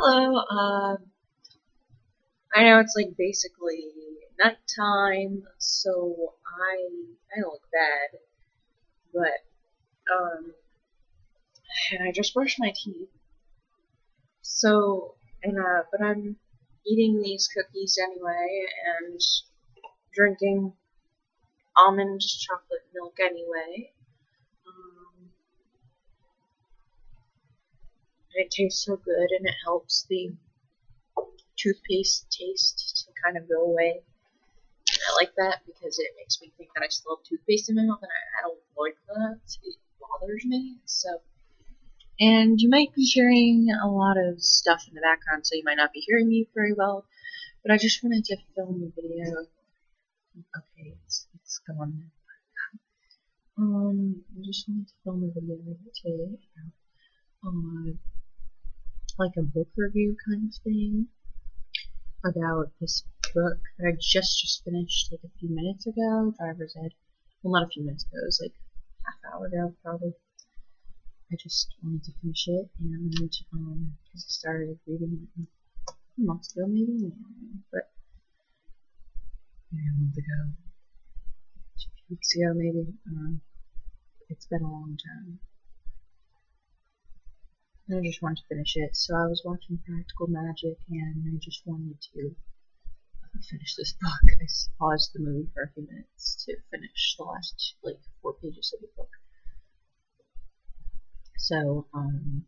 Hello, um, I know it's like basically nighttime, so I I look bad, but um, and I just brushed my teeth. So and uh, but I'm eating these cookies anyway and drinking almond chocolate milk anyway. It tastes so good and it helps the toothpaste taste to kind of go away. And I like that because it makes me think that I still have toothpaste in my mouth and I, I don't like that. It bothers me. So, and you might be hearing a lot of stuff in the background, so you might not be hearing me very well. But I just wanted to film a video. Okay, it's, it's gone. Um, I just wanted to film a video today like a book review kind of thing about this book that I just just finished like a few minutes ago. Driver's Ed. Well, not a few minutes ago. It was like half hour ago, probably. I just wanted to finish it, and um, because I started reading it a month ago, maybe, but maybe a month ago, two weeks ago, maybe. Um, it's been a long time. I just wanted to finish it. So I was watching Practical Magic and I just wanted to uh, finish this book. I paused the movie for a few minutes to finish the last like four pages of the book. So, um,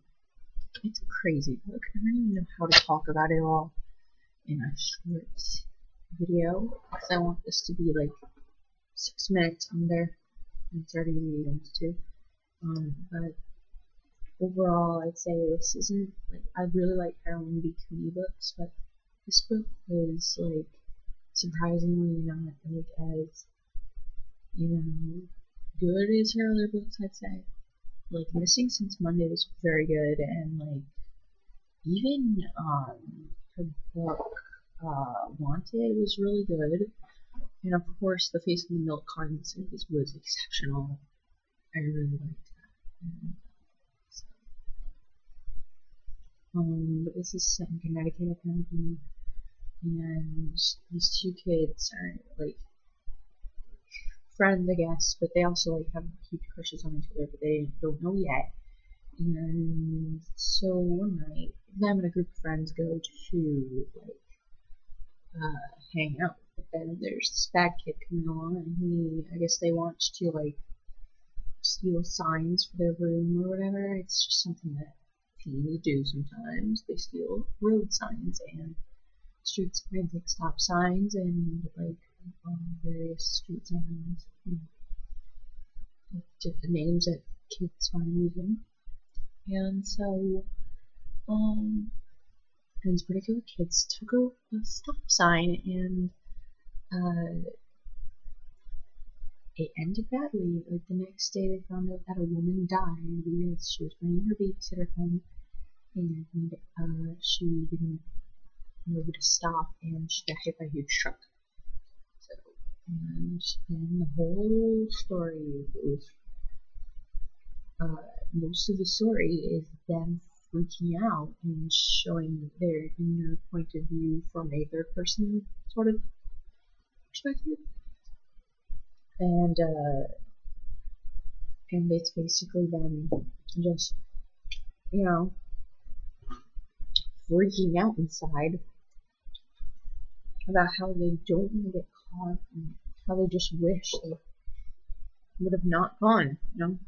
it's a crazy book. I don't even know how to talk about it all in a short video because I want this to be like six minutes under. It's already almost two. Um, but overall, I'd say this isn't like I really like Caroline B. Cooney books, but this book was like surprisingly not like as you know good as her other books. I'd say like Missing Since Monday was very good, and like even um her book uh, Wanted was really good, and of course The Face of the Milk Carton was, was exceptional. I really liked that. And, um, but this is set in Connecticut apparently, and these two kids are like friends, I guess, but they also like have huge crushes on each other, but they don't know yet. And so one night, them and a group of friends go to like uh, hang out. But then there's this bad kid coming along, and he, I guess, they want to like steal signs for their room or whatever. It's just something that teens do sometimes. They steal road signs and street signs, stop signs and like um, various street signs. You know, the names that kids find using. And so, um, these particular kids took a, a stop sign and uh, it ended badly. Like the next day, they found out that a woman died because she was bringing her babysitter home, and uh, she didn't know where to stop, and she got hit by a huge truck. So, and then the whole story goes. Uh, most of the story is them freaking out and showing their inner point of view from a third person sort of perspective and uh, and it's basically them just you know freaking out inside about how they don't want to get caught and how they just wish they would have not gone, you know.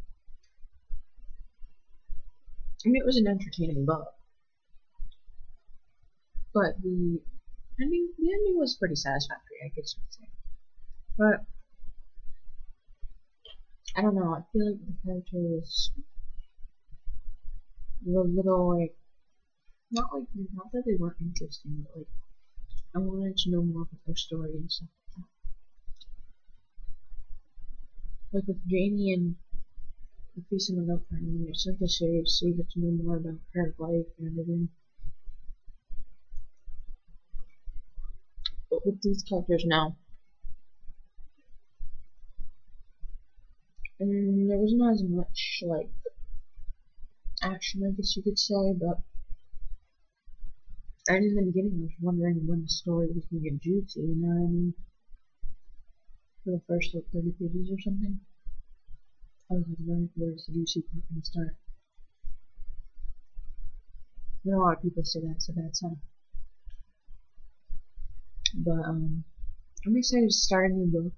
I mean, it was an entertaining book, but the ending the ending was pretty satisfactory, I guess you could say. But I don't know, I feel like the characters were a little like not like not that they weren't interesting, but like I wanted to know more about their story and stuff like that. Like with Jamie and the Face of the Milk Carton, it's like a series, so you get to know more about her life and everything. But with these characters now, and there wasn't as much like action, I guess you could say, but And in the beginning, I was wondering when the story was going to get juicy, you know what I mean? For the first like 30 pages or something. I was like, where, where's the juicy part going to start? I know a lot of people say that's a bad sign. But, um, I'm excited to start a new book.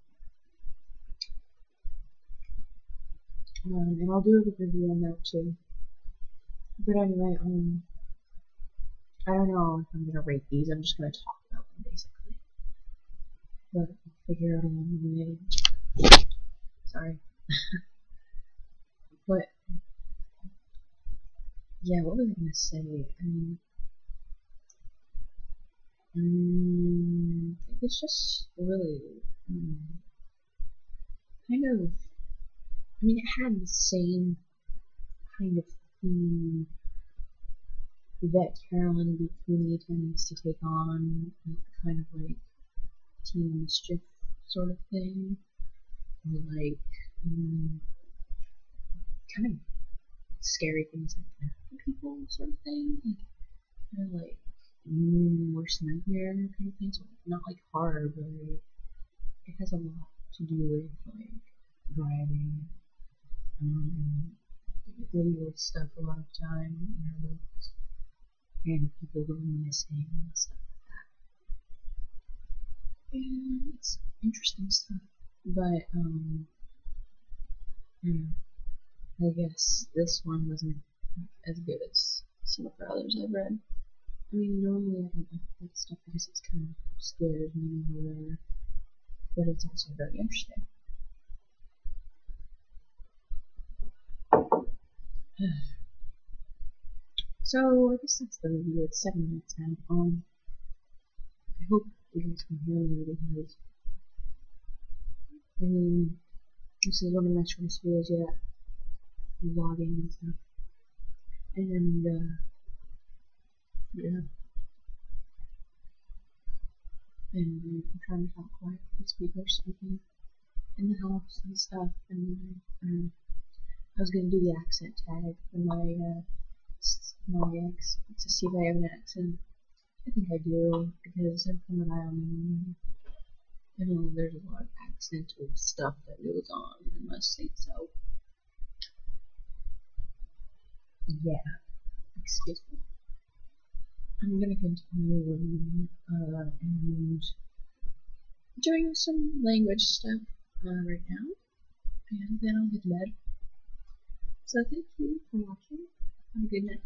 Um, and I'll do a review on that too. But anyway, um, I don't know if I'm gonna rate these. I'm just gonna talk about them basically. But I'll figure out along the way. Sorry. but yeah, what was I gonna say? I mean, um, it's just really um, kind of. I mean, it had the same kind of theme that Caroline B. Tends to take on, kind of like teen mischief sort of thing, or like um, kind of scary things like after people sort of thing, like kind of like mm, worst nightmare kind of thing. So not like horror, but like, it has a lot to do with like driving, um, illegal stuff a lot of time her and people going missing and stuff like that. And it's interesting stuff. But, um, yeah, I guess this one wasn't as good as some of the others I've read. I mean, normally I don't like that stuff because it's kind of scares me or whatever, but it's also very interesting. So I guess that's the review. It's seven minutes now. Um, I hope you guys can hear me because I mean this is one of my shortest videos yet, vlogging and stuff, and uh, yeah, and I'm trying to talk quiet because people are in the house and stuff, and I was gonna do the accent tag for my uh, my ex to see if I have an accent. I think I do because I'm from an island. I know there's a lot of accental stuff that goes on. I must say so. Yeah. Excuse me. I'm gonna continue uh, and doing some language stuff uh, right now, and then I'll get to bed. So thank you for watching. Have a good night.